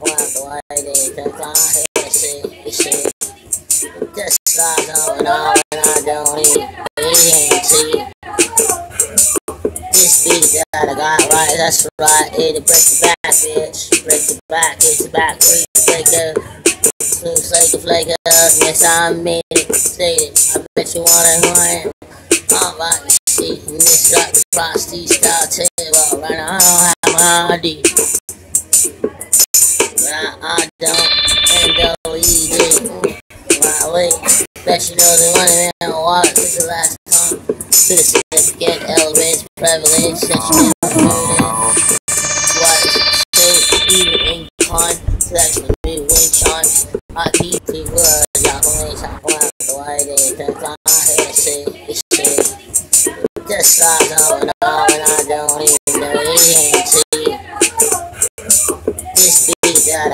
black, white, the fly, here, see, you. Just start going on and I don't even, even see. This beat that I got right, that's right. It'll break the back, bitch. Break the back, it's the back, break the Looks like a flake yes, I made it. Stated, I bet you wanna win. I'm about to see this drop frosty style table. Right now, I don't have my ID. I, I don't, and W-E-D. My way, bet you know the one man water is the last time. To the significant elements prevalent, such you never heard it. What is so even inclined to actually be wing chimes? I keep the words, I can wait, I want the white is the fly here, see, it's shit. Just like going on,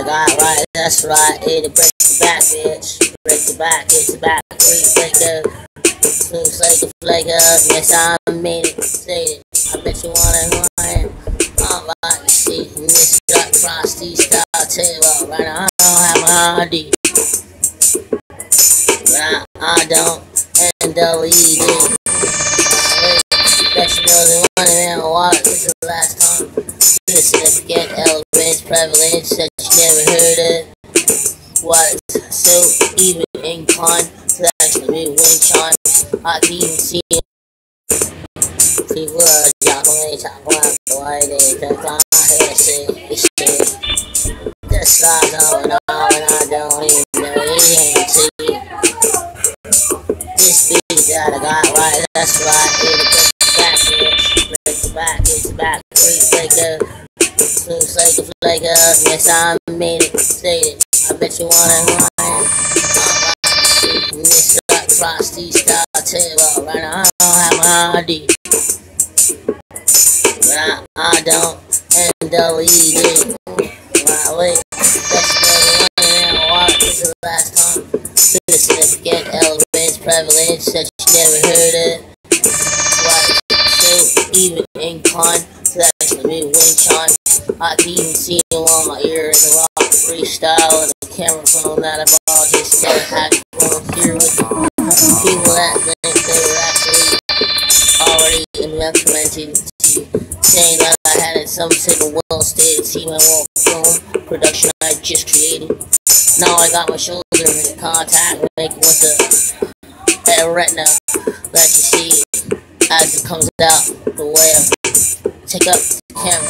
got right, that's right, it'll break the back, bitch. Break the back, it's the back, free breaker. Looks like yes, I made it, stated. I bet you wanna win. I'm about to see this duck frosty style table. Right now, I don't have my ID. But I, I don't, and W-E-D. Bet you know the one man water is the last time. The significant elements prevalent wait, y'all want the white is the fly here, see, it's shit. Just like going on, and I don't even know even see. This beat that I got right, that's right, it'll break the back. Break the back, it's the back, breaker. Looks like a flake of, yes, I made it, stated. I bet you wanna see this dark frosty style my But I, I don't, and W-E-D. My way, bet you know the one man water is the last time. The significant elements prevalent that you never heard of. Why so even inclined to actually be wind chimes. I can even see you on my ear in the rock freestyle and the camera phone that I bought just to have going here with people that think they already implemented to saying that I had in some single well stated see my wall film production I just created. Now I got my shoulder in contact making with the that retina that you see as it comes out the way I take up the camera.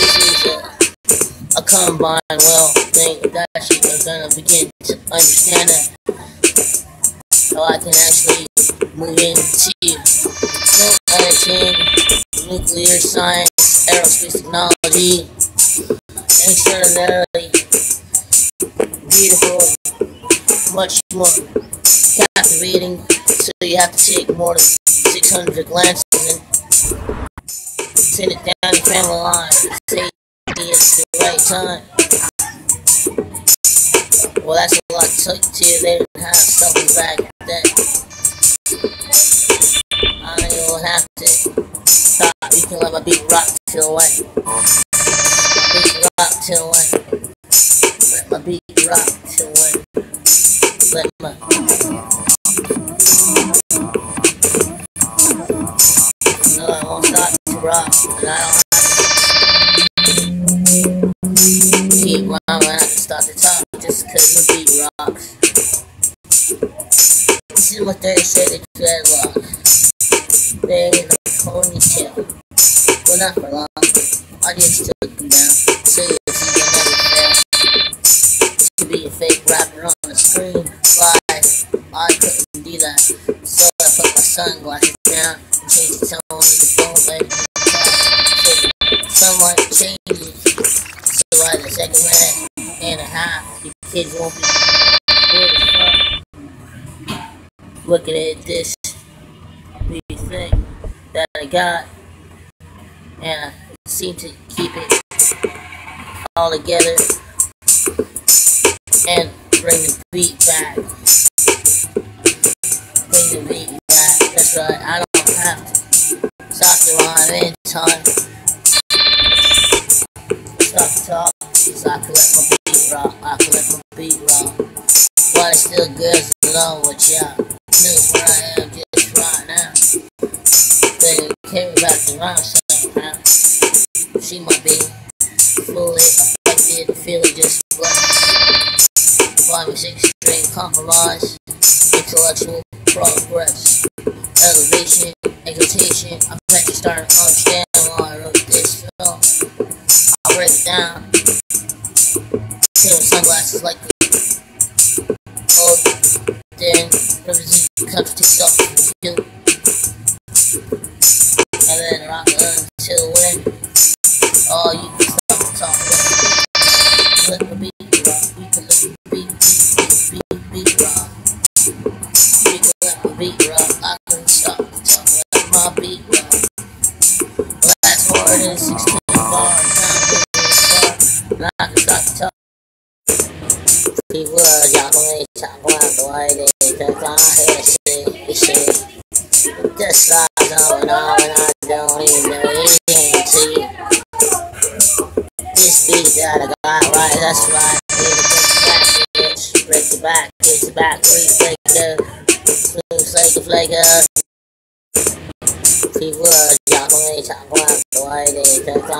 This is a, a combine well thing that you are gonna begin to understand that how I can actually move into nuclear science, aerospace technology, extraordinarily beautiful, much more captivating, so you have to take more than 600 glances and send it down the family line say it's the right time. Well, that's a lot to to you. They didn't have the back that You can let my beat rock when. Beat rock when. Let my beat rock when. Let my No, I won't stop to rock, and I don't have to keep rhyming. I to start to talk just because the beat rocks. This is what they say the dreadlock. They're in a ponytail. Well, not for long. I just took them down. So you never fail. To be a fake rapper on the screen. Why? I couldn't do that. So I put my sunglasses down. Changed the tone of the phone. Let it so sunlight changes. So by the second minute and a half, the kids won't be. Looking at this new thing that I got, and seem to keep it all together and bring the beat back. Bring the beat back. That's right. I don't have to stop the rhyme in time. Stop the talk. Stop I can let my beat rock, I can let my beat rock. While it's still girls alone with y'all. Knows where I am just right now. Then carry back She might be fully affected, feeling just blessed. Five six string compromise, intellectual progress, elevation, exaltation. I'm you starting to understand why I wrote this film. I'll break it down. Taking sunglasses like old, then represent country takes off the. And then rock until my beat rough. I couldn't stop until my beat rough. Blast hard in 16 bars. Now I can stop until people are juggling, chocolate, boy, they just on here, shit, shit. Just like going on, and I don't even know anything, see. This beat that I got right, that's right. Break the back, bitch, break the back, break the back, break the back. flag uh, flag khi vừa chạm người chạm qua tôi để cho ra